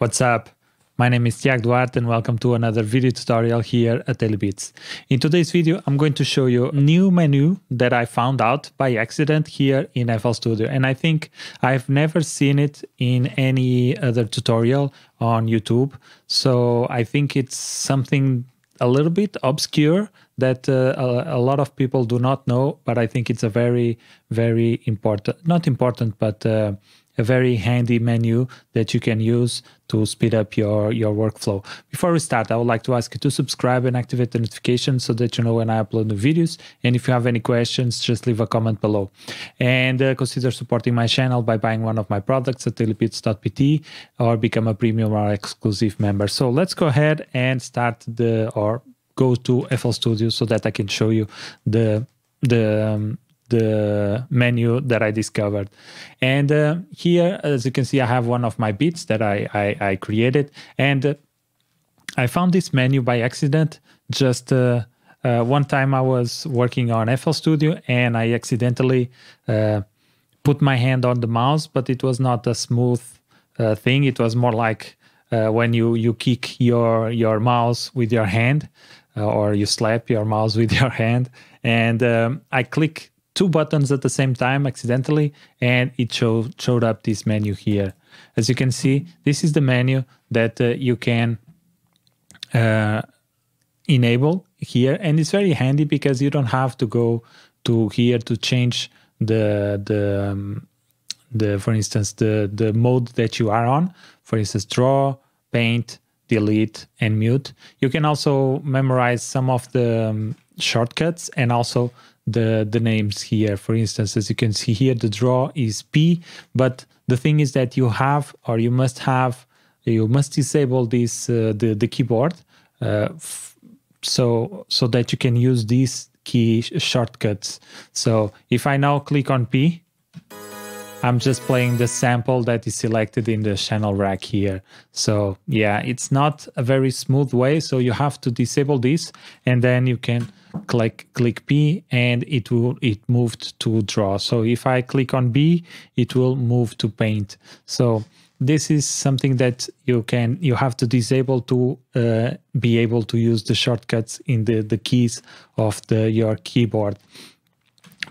What's up? My name is Tiago Duarte and welcome to another video tutorial here at Daily In today's video, I'm going to show you a new menu that I found out by accident here in FL Studio. And I think I've never seen it in any other tutorial on YouTube. So I think it's something a little bit obscure that uh, a, a, lot of people do not know, but I think it's a very, very important, not important, but uh, a very handy menu that you can use to speed up your, your workflow. Before we start, I would like to ask you to subscribe and activate the notifications so that you know when I upload new videos. And if you have any questions, just leave a comment below. And uh, consider supporting my channel by buying one of my products at dailybeats.pt or become a premium or exclusive member. So let's go ahead and start the, or go to FL Studio so that I can show you the, the, um, the menu that I discovered. And uh, here, as you can see, I have one of my beats that I, I, I created. And uh, I found this menu by accident. Just uh, uh one time I was working on FL Studio and I accidentally uh, put my hand on the mouse, but it was not a smooth thing. It was more like when you, you kick your, your mouse with your hand. or you slap your mouse with your hand, and um, I click two buttons at the same time accidentally and it show, showed up this menu here. As you can see, this is the menu that uh, you can uh, enable here. And it's very handy because you don't have to go to here to change the the um, the for instance the the mode that you are on. For instance draw paint delete and mute. You can also memorize some of the um, shortcuts and also the the names here. For instance, as you can see here, the draw is P, but the thing is that you have or you must have you must disable this uh, the the keyboard uh, so so that you can use these key shortcuts. So if I now click on P, I'm just playing the sample that is selected in the channel rack here. So yeah, it's not a very smooth way. So you have to disable this and then you can click click P and it will it moved to draw. So if I click on B, it will move to paint. So this is something that you can you have to disable to uh, be able to use the shortcuts in the the keys of the your keyboard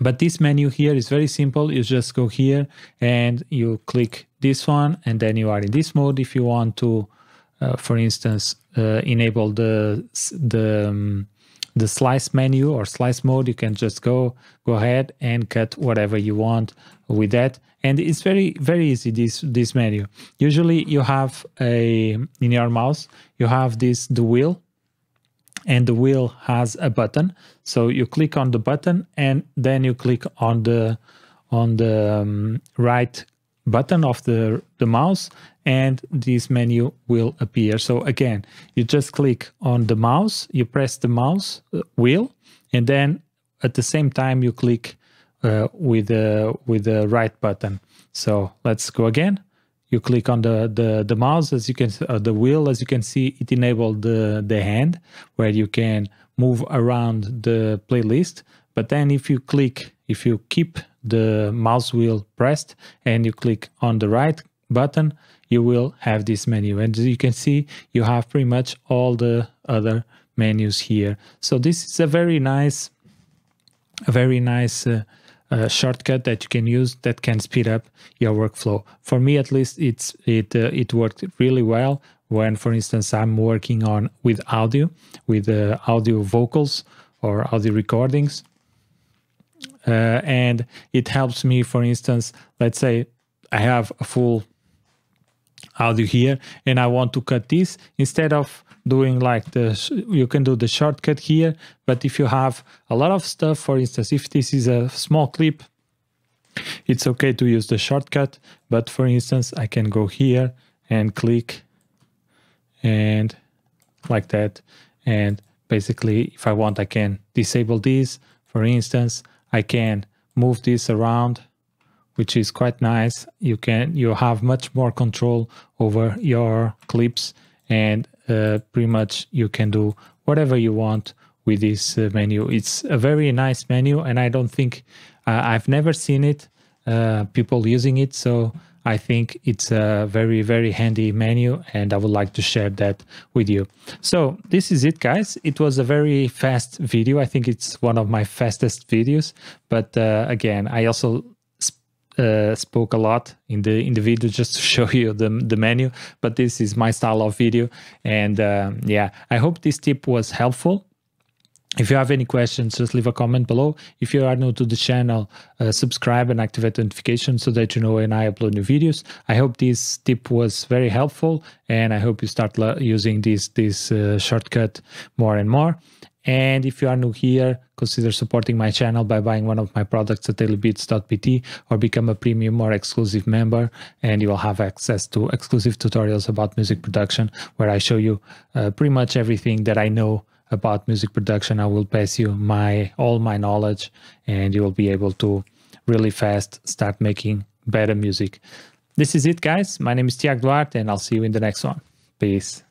but this menu here is very simple. You just go here and you click this one and then you are in this mode. If you want to, uh, for instance, uh, enable the, the, um, the slice menu or slice mode, you can just go, go ahead and cut whatever you want with that. And it's very, very easy, this, this menu. Usually you have a, in your mouse, you have this, the wheel and the wheel has a button. So you click on the button and then you click on the on the um, right button of the, the mouse and this menu will appear. So again, you just click on the mouse, you press the mouse uh, wheel, and then at the same time you click uh, with the with the right button. So let's go again you click on the the, the mouse as you can uh, the wheel as you can see it enabled the the hand where you can move around the playlist. But then if you click if you keep the mouse wheel pressed and you click on the right button you will have this menu. And as you can see you have pretty much all the other menus here. So this is a very nice a very nice uh, a shortcut that you can use that can speed up your workflow. For me, at least, it's it uh, it worked really well when, for instance, I'm working on with audio, with uh, audio vocals or audio recordings, uh, and it helps me. For instance, let's say I have a full audio here, and I want to cut this. Instead of doing like this you can do the shortcut here but if you have a lot of stuff for instance if this is a small clip it's okay to use the shortcut but for instance I can go here and click and like that and basically if I want I can disable this. For instance I can move this around which is quite nice you can you have much more control over your clips and uh, pretty much you can do whatever you want with this uh, menu. It's a very nice menu, and I don't think uh, I've never seen it people using it. So I think it's a very, very handy menu and I would like to share that with you. So this is it guys. It was a very fast video. I think it's one of my fastest videos, but uh, again, I also uh, spoke a lot in the in the video just to show you the, the menu but this is my style of video and uh, yeah i hope this tip was helpful if you have any questions, just leave a comment below. If you are new to the channel, uh, subscribe and activate notifications so that you know when I upload new videos. I hope this tip was very helpful and I hope you start using this, this uh, shortcut more and more. And if you are new here, consider supporting my channel by buying one of my products at dailybeats.pt or become a premium or exclusive member and you will have access to exclusive tutorials about music production where I show you uh, pretty much everything that I know about music production. I will pass you my all my knowledge and you will be able to really fast start making better music. This is it guys. My name is Tiago Duarte and I'll see you in the next one. Peace.